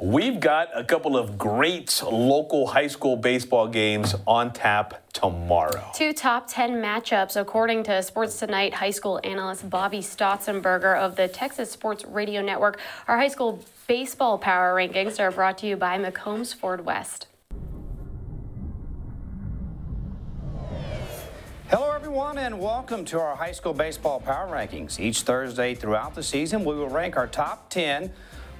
We've got a couple of great local high school baseball games on tap tomorrow. Two top 10 matchups, according to Sports2Nite high school analyst Bobby Stautzenberger of the Texas Sports Radio Network. Our high school baseball power rankings are brought to you by McCombs Ford West. Hello, everyone, and welcome to our high school baseball power rankings. Each Thursday throughout the season, we will rank our top 10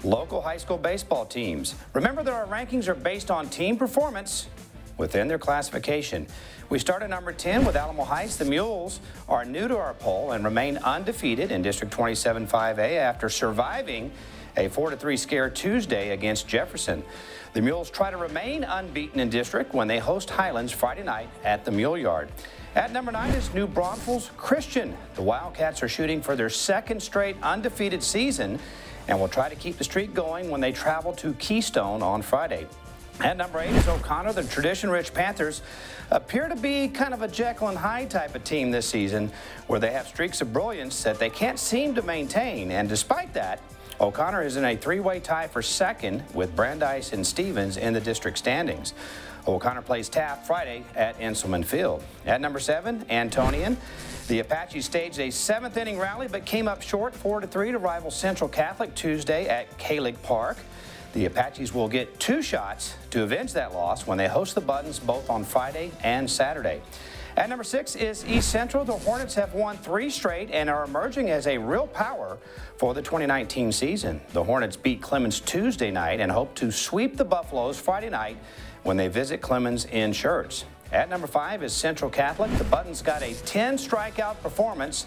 local high school baseball teams. Remember that our rankings are based on team performance within their classification. We start at number 10 with Alamo Heights. The Mules are new to our poll and remain undefeated in District 27-5A after surviving a 4-3 scare Tuesday against Jefferson. The Mules try to remain unbeaten in district when they host Highlands Friday night at the Mule Yard. At number 9 is New Braunfels Christian. The Wildcats are shooting for their second straight undefeated season and will try to keep the streak going when they travel to Keystone on Friday. At number eight is O'Connor. The tradition-rich Panthers appear to be kind of a Jekyll and Hyde type of team this season, where they have streaks of brilliance that they can't seem to maintain. And despite that, O'Connor is in a three-way tie for second with Brandeis and Stevens in the district standings. O'Connor plays Taft Friday at Enselman Field. At number seven, Antonian. The Apaches staged a seventh inning rally but came up short 4 to 3 to rival Central Catholic Tuesday at Kalik Park. The Apaches will get two shots to avenge that loss when they host the Buttons both on Friday and Saturday. At number six is East Central. The Hornets have won three straight and are emerging as a real power for the 2019 season. The Hornets beat Clemens Tuesday night and hope to sweep the Buffaloes Friday night when they visit Clemens in Schertz. At number five is Central Catholic. The Buttons got a 10 strikeout performance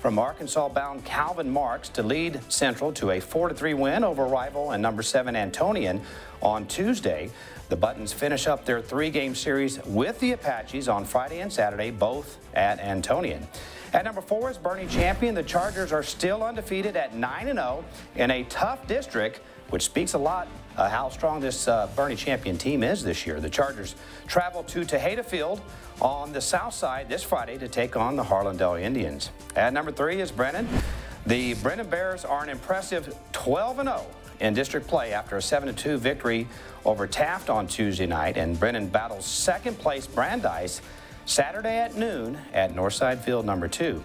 from Arkansas-bound Calvin Marks to lead Central to a 4-3 win over rival and number 7 Antonian on Tuesday. The Buttons finish up their three-game series with the Apaches on Friday and Saturday, both at Antonian. At number four is Boerne Champion. The Chargers are still undefeated at 9-0 in a tough district, which speaks a lot uh, how strong this uh, Boerne Champion team is this year. The Chargers travel to Tejada Field on the south side this Friday to take on the Harlandale Indians. At number three is Brennan. The Brennan Bears are an impressive 12-0 in district play after a 7-2 victory over Taft on Tuesday night, and Brennan battles second place Brandeis Saturday at noon at Northside Field number two.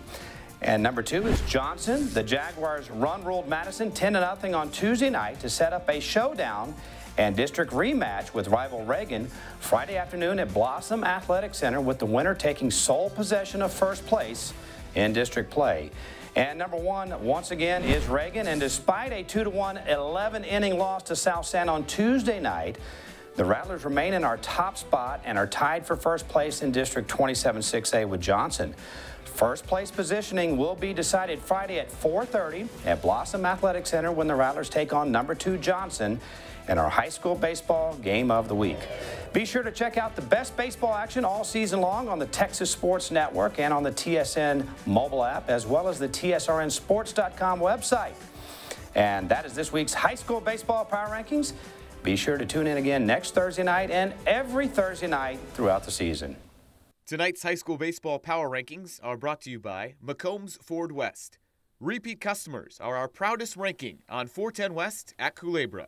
And number two is Johnson. The Jaguars run ruled Madison 10-0 on Tuesday night to set up a showdown and district rematch with rival Reagan Friday afternoon at Blossom Athletic Center with the winner taking sole possession of first place in district play. And number one, once again, is Reagan. And despite a 2-1 11-inning loss to South San on Tuesday night, the Rattlers remain in our top spot and are tied for first place in District 27-6A with Johnson. First place positioning will be decided Friday at 4.30 at Blossom Athletic Center when the Rattlers take on number two Johnson in our high school baseball game of the week. Be sure to check out the best baseball action all season long on the Texas Sports Network and on the TSN mobile app, as well as the TSRNsports.com website. And that is this week's high school baseball power rankings. Be sure to tune in again next Thursday night and every Thursday night throughout the season. Tonight's high school baseball power rankings are brought to you by McCombs Ford West. Repeat customers are our proudest ranking on 410 West at Culebra.